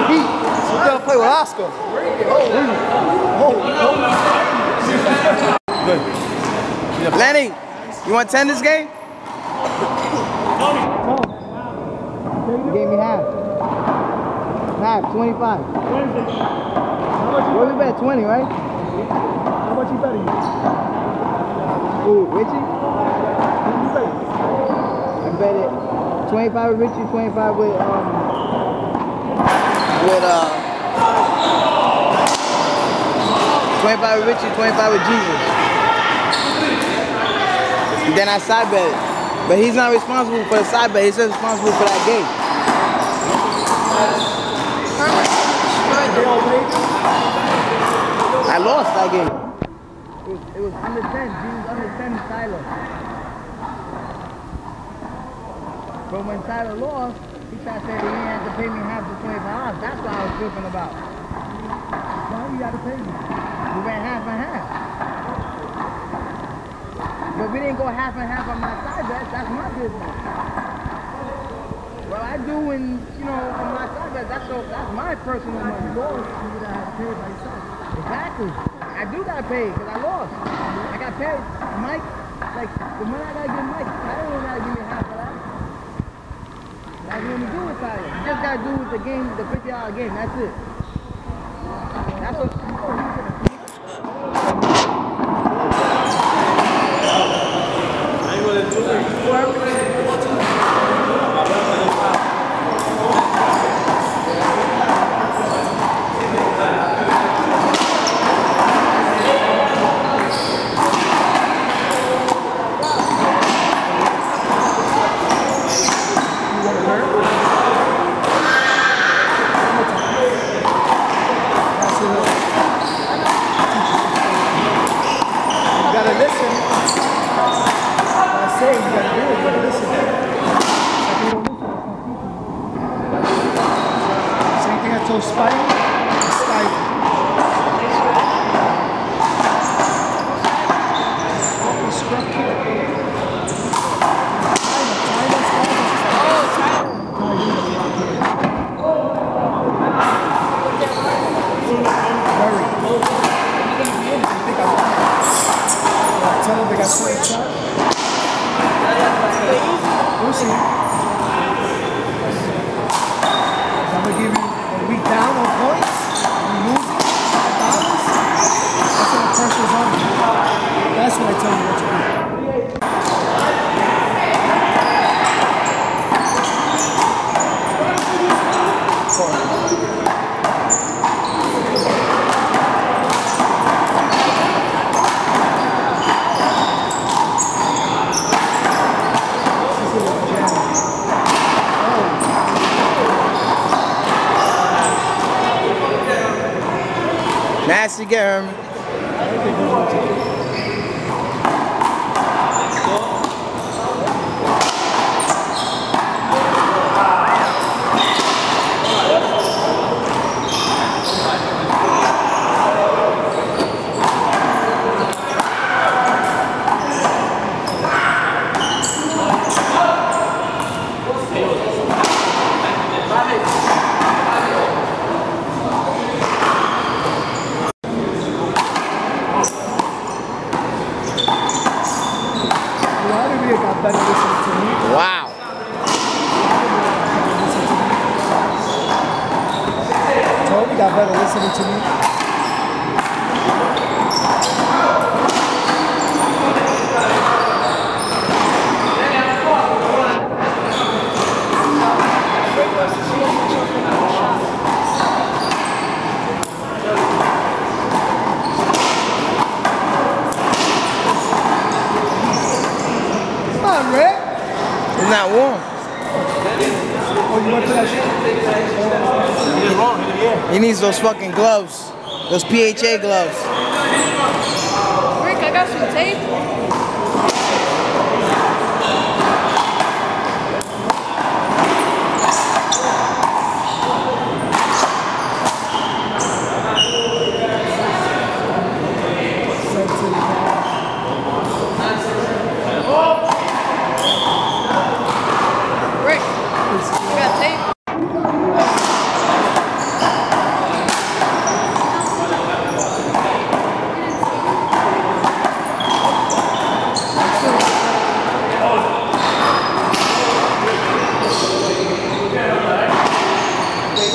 the Heat. You gotta play with Oscar. Good. Lenny, you want 10 this game? You gave me half. Half, 25. What we bet? 20, right? How much you betting? Ooh, Richie? I bet it 25 with Richie, 25 with um with uh 25 with Richie, 25 with Jesus. And then I side bet it. But he's not responsible for the side bet, he's just responsible for that game. I lost that game. It was, it was under 10. Jesus under 10 Tyler. But when Tyler lost, he tried to say that he didn't to pay me half the 25 dollars. That's what I was tripping about. Why you gotta pay me? We went half and half. But we didn't go half and half on my side bets. That's my business. Well, I do when, you know, on my side bets. That's, that's my personal money. Lost, you would have had to pay by yourself. Exactly. I do got paid because I lost. I got paid. Mike, like, the money I got to give Mike, I don't got to give me half That's what we do with Tyler. You just got to do with the game, the $50 uh, game. That's it. That's what. You gotta listen. When I say you gotta do it, you gotta. Same thing I told Spike. You think I want Tell them they got certain shot. We'll see. I'm gonna give you a week down on points. You lose it, five dollars. That's when the pressure's on you. That's when I tell you what to do. This is a jam. Oh, Nasty get Vladimir got better listening to me. Wow. Got better listening to me. Come on, Rick. It's not warm. He needs those fucking gloves. Those PHA gloves. Rick, I got some tape. Rick, I got tape.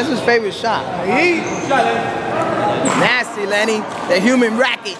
That's his favorite shot. aí. Nasty, Lenny. The human racket.